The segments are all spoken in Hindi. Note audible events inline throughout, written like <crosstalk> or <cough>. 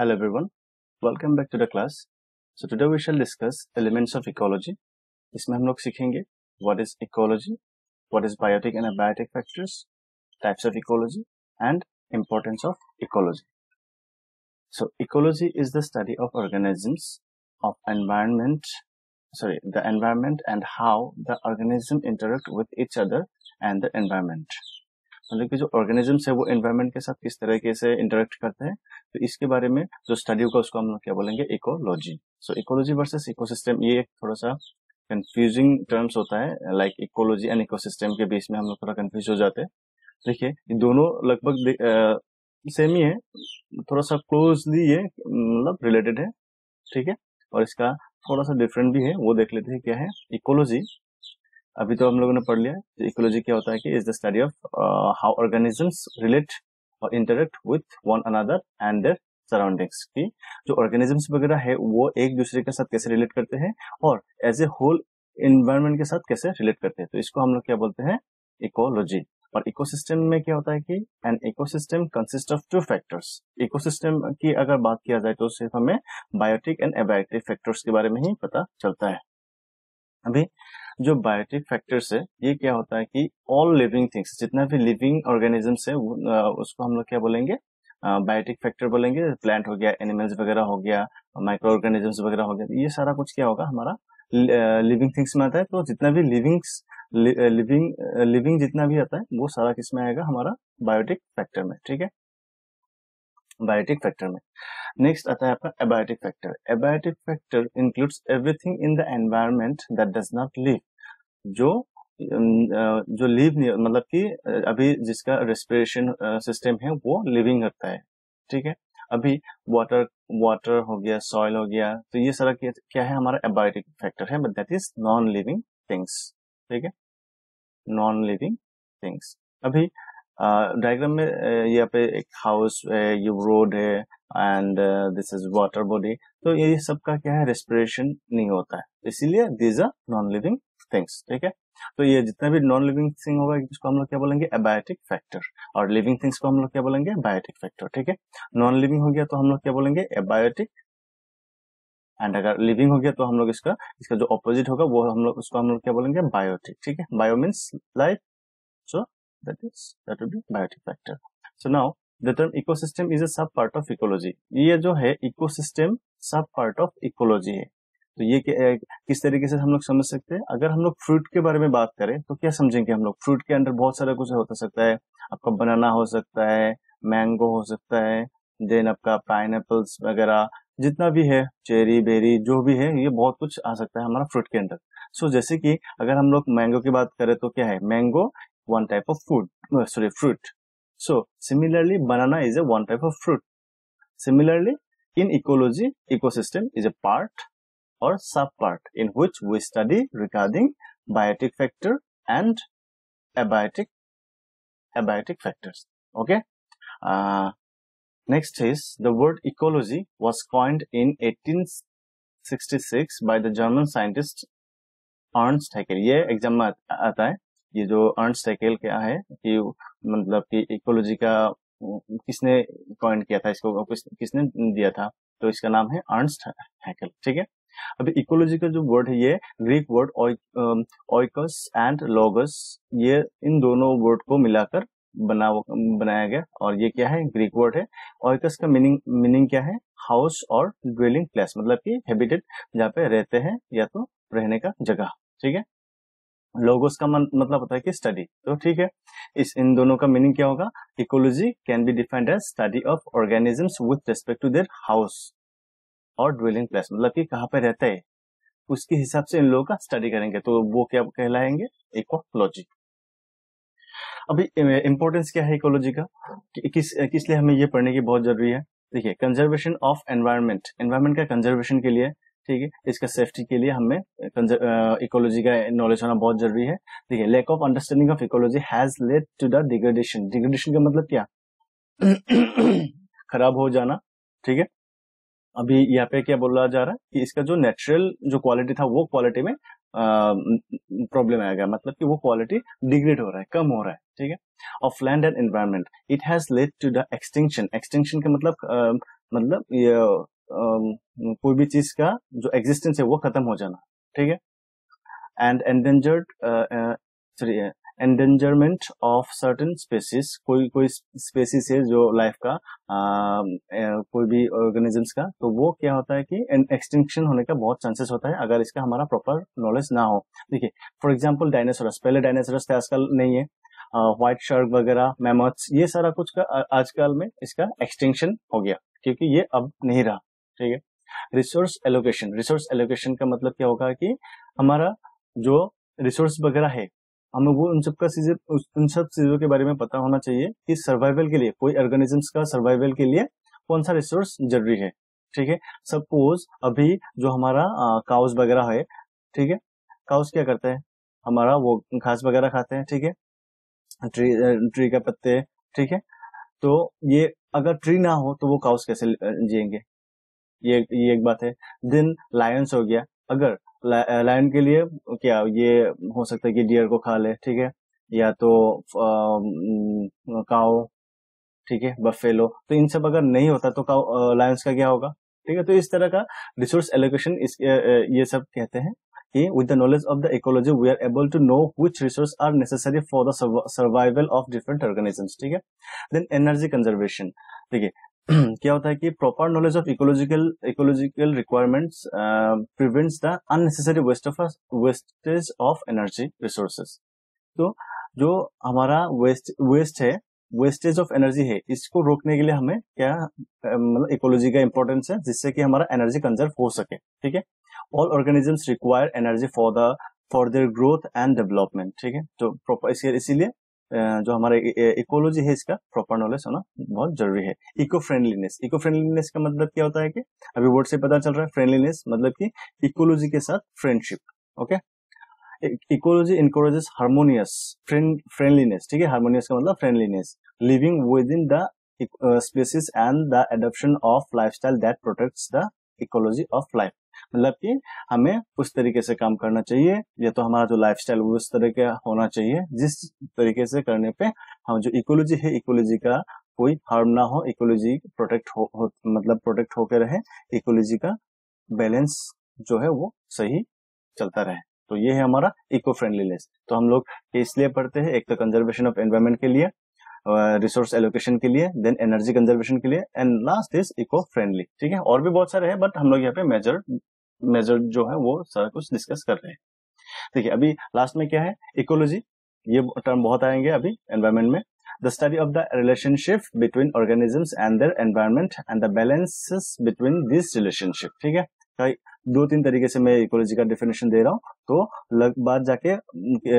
Hello everyone, welcome back to the class. So today we shall discuss elements of ecology. इसमें हम लोग सीखेंगे what is ecology, what is biotic and abiotic factors, types of ecology and importance of ecology. So ecology is the study of organisms of environment, sorry, the environment and how the organism interact with each other and the environment. मतलब कि जो ऑर्गेनिजम्स है वो एनवायरमेंट के साथ किस तरीके से इंटरेक्ट करते हैं तो इसके बारे में जो स्टडी होगा उसको हम लोग क्या बोलेंगे? Ecology so ecology versus ecosystem ये एक थोड़ा सा कंफ्यूजिंग टर्म्स होता है लाइक इकोलॉजी एंड इकोसिस्टम के बीच में हम लोग थोड़ा कंफ्यूज हो जाते हैं। देखिए दोनों लगभग सेम ही है, थोड़ा सा क्लोजली ये मतलब रिलेटेड है, ठीक है? और इसका थोड़ा सा डिफरेंट भी है, वो देख लेते हैं क्या है? इकोलॉजी अभी तो हम लोगों ने पढ़ लिया इकोलॉजी क्या होता है कि is the study of how organisms relate और interact with one another and their surroundings की जो ऑर्गेनिजम्स वगैरह है, वो एक दूसरे के साथ कैसे रिलेट करते हैं और एज ए होल इन्वायरमेंट के साथ कैसे रिलेट करते हैं। तो इसको हम लोग क्या बोलते हैं? इकोलॉजी और इकोसिस्टम में क्या होता है कि an ecosystem consist of two factors ecosystem की अगर बात किया जाए तो सिर्फ़ हमें बायोटिक एंड एबायोटिक फैक्टर्स के बारे में ही पता चलता है। अभी जो बायोटिक फैक्टर्स है, ये क्या होता है कि ऑल लिविंग थिंग्स जितना भी लिविंग ऑर्गेनिजम्स है उसको हम लोग क्या बोलेंगे? बायोटिक फैक्टर बोलेंगे प्लांट हो गया एनिमल्स वगैरह हो गया माइक्रो ऑर्गेनिजम्स वगैरह हो गया ये सारा कुछ क्या होगा हमारा? लिविंग थिंग्स में आता है तो जितना भी लिविंग्स लिविंग लिविंग जितना भी आता है, वो सारा किसमें आएगा? हमारा बायोटिक फैक्टर में, ठीक है? बायोटिक फैक्टर में। नेक्स्ट आता है आपका abiotic factor abiotic factor includes everything in the environment that does not live जो जो लिव मतलब कि अभी जिसका रेस्पिरेशन सिस्टम है, वो लिविंग करता है। ठीक है? अभी वाटर वाटर हो गया सॉइल हो गया तो ये सारा क्या है हमारा एबायोटिक फैक्टर है but that is non living things ठीक है? नॉन लिविंग थिंग्स अभी डायग्राम में यहाँ पे एक हाउस है, ये रोड है and this is water body तो ये सब का क्या है? रेस्पिरेशन नहीं होता है। इसीलिए these are non living things ठीक है? तो ये जितना भी नॉन लिविंग थिंग होगा, इसको हम लोग क्या बोलेंगे? एबायोटिक फैक्टर और लिविंग थिंग्स को हम लोग क्या बोलेंगे? बायोटिक फैक्टर ठीक है? नॉन लिविंग हो गया तो हम लोग क्या बोलेंगे? एबायोटिक एंड अगर लिविंग हो गया तो हम लोग इसका इसका जो ऑपोजिट होगा, वो हम लोग, उसको हम लोग क्या बोलेंगे? बायोटिक ठीक है? Bio means life so that is that will be biotic factor so now the term ecosystem is a sub part of ecology ये जो है इकोसिस्टम सब पार्ट ऑफ़ इकोलॉजी है। तो ये किस तरीके से हम लोग समझ सकते हैं? अगर हम लोग फ्रूट के बारे में बात करें तो क्या समझेंगे हम लोग? फ्रूट के अंदर बहुत सारा कुछ हो सकता है। आपका बनाना हो सकता है मैंगो हो सकता है देन आपका पाइन वगैरह जितना भी है चेरी बेरी जो भी है ये बहुत कुछ आ सकता है हमारा फ्रूट के अंदर। सो so, जैसे कि अगर हम लोग मैंगो की बात करें तो क्या है? Mango one type of food sorry fruit so similarly banana is a one type of fruit similarly in ecology ecosystem is a part or subpart in which we study regarding biotic factor and abiotic abiotic factors okay uh, next is the word ecology was coined in 1866 by the german scientist Ernst Haeckel ये एग्जाम में आता है ये जो अर्नस्ट हैकेल क्या है कि मतलब कि इकोलॉजी का किसने कॉइन किया था इसको किस, किसने दिया था तो इसका नाम है अर्नस्ट हैकेल ठीक है? अभी इकोलॉजी का जो वर्ड है ये Greek word oikos and logos ये इन दोनों वर्ड को मिलाकर बना बनाया गया और ये क्या है ग्रीक वर्ड है। ऑइकस का मीनिंग मीनिंग क्या है? हाउस और ड्वेलिंग प्लेस मतलब कि हैबिटेट जहाँ पे रहते हैं या तो रहने का जगह ठीक है? लोगोस का मतलब होता है कि स्टडी तो ठीक है इस इन दोनों का मीनिंग क्या होगा? Ecology can be defined as study of organisms with respect to their house और ड्वेलिंग प्लेस मतलब कि कहाँ पे रहते हैं? उसके हिसाब से इन लोगों का स्टडी करेंगे। तो वो क्या कहलाएँगे? इकोलॉजी अभी इंपॉर्टेंस क्या है इकोलॉजी का? कि, किस किस लिए हमें ये पढ़ने की बहुत ज़रूरी है? देखिए कंजर्वेशन ऑफ़ एनवायरमेंट एनवायरमेंट का कंजर्वेशन के लिए ठीक है? इसका सेफ्टी के लिए हमें इकोलॉजी का नॉलेज होना बहुत ज़रूरी है। देखिए lack of understanding of ecology has led to the degradation degradation का मतलब क्या? खराब हो जाना, ठीक है? अभी यहाँ पे क्या बोला जा रहा है कि इसका जो नेचुरल जो क्वालिटी था, वो क्वालिटी में प्रॉब्लम आएगा मतलब कि वो क्वालिटी डिग्रेड हो रहा है, कम हो रहा है, ठीक है? Of land and environment it has led to the extinction extinction का मतलब मतलब ये कोई भी चीज़ का जो एग्जिस्टेंस है वो खत्म हो जाना ठीक है? And endangered sorry endangerment of certain species कोई कोई स्पेसिस है जो लाइफ का आ, कोई भी ऑर्गेनिजम्स का तो वो क्या होता है कि एक्सटिंक्शन होने का बहुत चांसेस होता है अगर इसका हमारा प्रॉपर नॉलेज ना हो। देखिए फॉर एग्ज़ाम्पल डायनासोरस पहले डायनासोरस थे आजकल नहीं है। व्हाइट शर्क वगैरह मेमोथ्स ये सारा कुछ का आजकल में इसका एक्सटेंशन हो गया क्योंकि ये अब नहीं रहा। ठीक है? रिसोर्स एलोकेशन रिसोर्स एलोकेशन का मतलब क्या होगा कि हमारा जो रिसोर्स वगैरह है, हमें वो उन सब का चीज़ें उन सब चीज़ों के बारे में पता होना चाहिए कि सर्वाइवल के लिए, कोई ऑर्गेनिजम्स का सर्वाइवल के लिए कौन सा रिसोर्स ज़रूरी है। ठीक है? सपोज़ अभी जो हमारा काउस वगैरह है, ठीक है? काउस क्या करते हैं? हमारा वो घास वगैरह खाते हैं, ठीक है? ट्री ट्री का पत्ते, ठीक है? तो ये अगर ट्री ना हो तो वो काउस कैसे जिएँगे? ये ये एक बात है। देन लायंस हो गया। अगर लायन के लिए क्या ये हो सकता है कि डियर को खा ले, ठीक है? या तो काओ ठीक है? बफेलो तो इन सब अगर नहीं होता तो काओ लायंस का क्या होगा? ठीक है? तो इस तरह का रिसोर्स एलोकेशन इस ये सब कहते हैं कि with the knowledge of the ecology we are able to know which resource are necessary for the survival of different organisms ठीक है? देन एनर्जी कंजर्वेशन ठीक है <clears throat> क्या होता है कि proper knowledge of ecological ecological requirements prevents the unnecessary waste of wastage of energy resources तो जो हमारा वेस्ट वेस्ट है वेस्टेज ऑफ़ एनर्जी है, इसको रोकने के लिए हमें क्या मतलब इकोलॉजी का इंपॉर्टेंस है, जिससे कि हमारा एनर्जी कंजर्व हो सके, ठीक है? All organisms require energy for the for their growth and development ठीक है? तो प्रॉपर इसीलिए जो हमारा इकोलॉजी है इसका प्रॉपर नॉलेज होना बहुत ज़रूरी है। इको फ्रेंडलीनेस इको फ्रेंडलीनेस का मतलब क्या होता है कि, अभी वर्ड से पता चल रहा है फ्रेंडलीनेस मतलब कि इकोलॉजी के साथ friendship okay ecology encourages harmonious friendliness ठीक है? हार्मोनियस का मतलब friendliness living within the species and the adaption of life style that protects the ecology of life मतलब कि हमें उस तरीके से काम करना चाहिए या तो हमारा जो लाइफ स्टाइल उस तरह का होना चाहिए जिस तरीके से करने पे हम जो इकोलॉजी है इकोलॉजी का कोई हार्म ना हो इकोलॉजी प्रोटेक्ट हो, हो मतलब प्रोटेक्ट होकर रहे इकोलॉजी का बैलेंस जो है वो सही चलता रहे। तो ये है हमारा इको फ्रेंडलीनेस तो हम लोग इसलिए पढ़ते हैं? एक तो कंजर्वेशन ऑफ़ एनवायरमेंट के लिए रिसोर्स uh, एलोकेशन के लिए देन एनर्जी कंजर्वेशन के लिए and last is eco friendly ठीक है? और भी बहुत सारे हैं बट हम लोग यहाँ पे मेजर मेजर जो है वो सारा कुछ डिस्कस कर रहे हैं। देखिए, अभी लास्ट में क्या है? इकोलॉजी ये टर्म बहुत आएँगे अभी एनवायरमेंट में। The study of the relationship between organisms and their environment and the balances between this relationship ठीक है? दो तीन तरीके से मैं इकोलॉजी का डेफिनेशन दे रहा हूँ। तो लग, बात जाके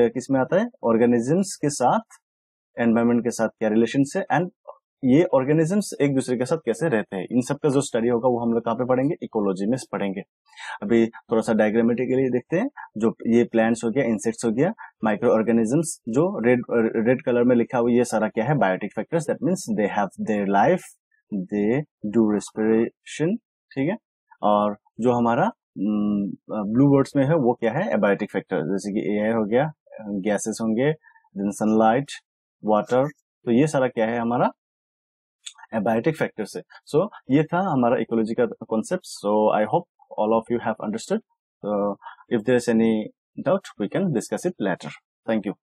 किसमें आता है? ऑर्गेनिजम्स के साथ एनवायरमेंट के साथ क्या रिलेशन है? एंड ये ऑर्गेनिजम्स एक दूसरे के साथ कैसे रहते हैं? इन सब का जो स्टडी होगा, वो हम लोग कहाँ पे पढ़ेंगे? इकोलॉजी में पढ़ेंगे। अभी थोड़ा सा डायग्रामेटिकली देखते हैं। जो ये प्लांट्स हो गया इंसेक्ट्स हो गया माइक्रो ऑर्गेनिजम्स जो रेड रेड कलर में लिखा हुआ ये सारा क्या है? Biotic factors that means they have their life they do respiration ठीक है? और जो हमारा ब्लू वर्ड्स में है, वो क्या है? एबायोटिक फैक्टर जैसे कि एयर हो गया गैसेस होंगे देन सनलाइट वाटर तो ये सारा क्या है हमारा? एबायोटिक फैक्टर से। सो so, ये था हमारा इकोलॉजी का concept so I hope all of you have understood if there is any doubt we can discuss it later thank you